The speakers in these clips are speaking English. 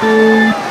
Música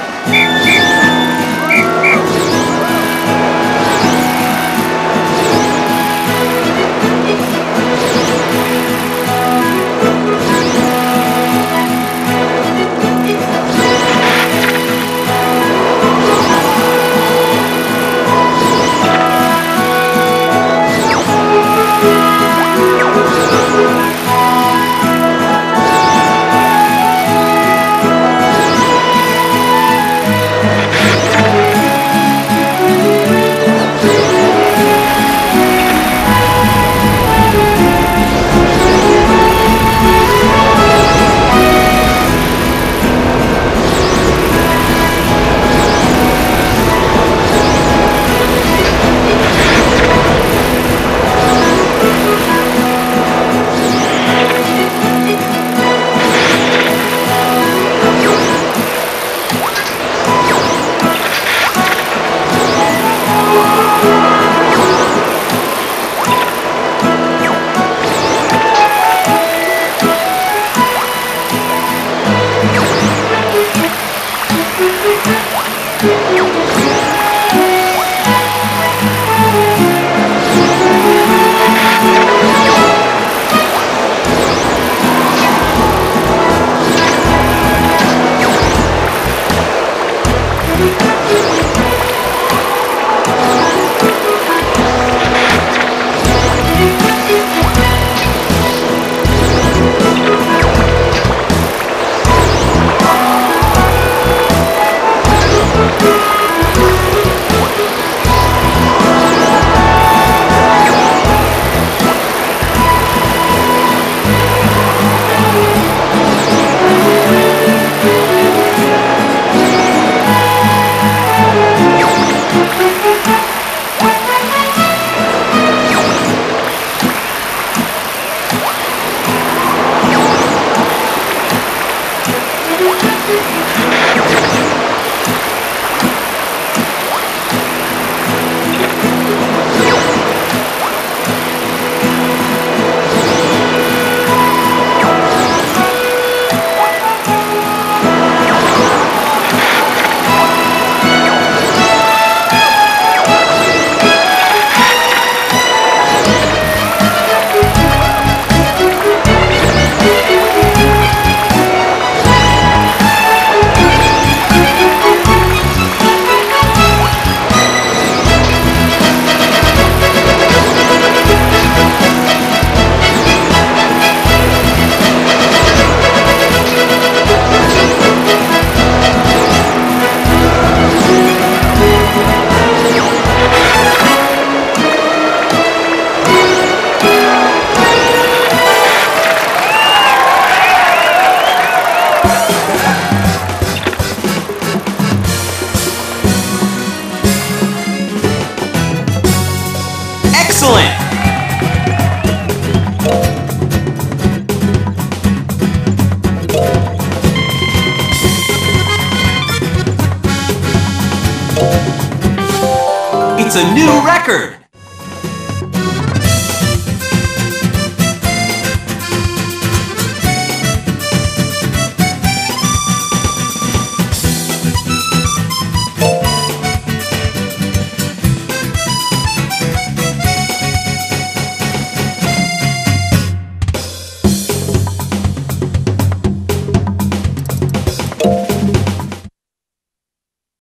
It's a new record!